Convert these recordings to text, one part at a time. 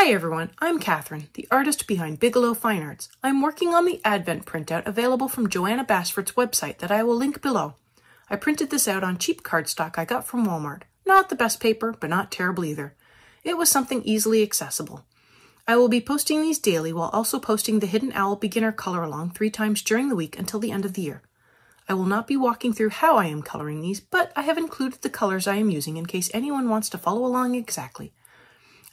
Hi everyone, I'm Kathryn, the artist behind Bigelow Fine Arts. I'm working on the Advent printout available from Johanna Basford's website that I will link below. I printed this out on cheap cardstock I got from Walmart. Not the best paper, but not terrible either. It was something easily accessible. I will be posting these daily while also posting the Hidden Owl Beginner Color Along three times during the week until the end of the year. I will not be walking through how I am coloring these, but I have included the colors I am using in case anyone wants to follow along exactly.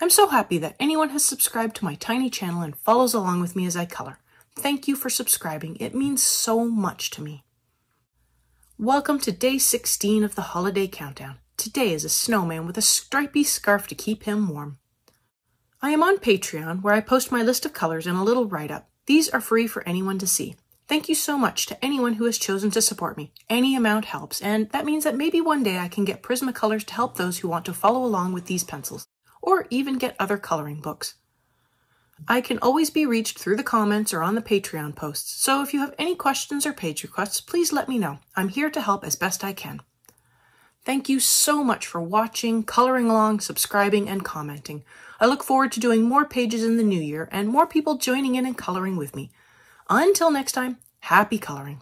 I'm so happy that anyone has subscribed to my tiny channel and follows along with me as I color. Thank you for subscribing. It means so much to me. Welcome to day 16 of the holiday countdown. Today is a snowman with a stripy scarf to keep him warm. I am on Patreon where I post my list of colors and a little write-up. These are free for anyone to see. Thank you so much to anyone who has chosen to support me. Any amount helps, and that means that maybe one day I can get Prismacolors to help those who want to follow along with these pencils, or even get other coloring books. I can always be reached through the comments or on the Patreon posts, so if you have any questions or page requests, please let me know. I'm here to help as best I can. Thank you so much for watching, coloring along, subscribing, and commenting. I look forward to doing more pages in the new year and more people joining in and coloring with me. Until next time, happy coloring.